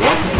What?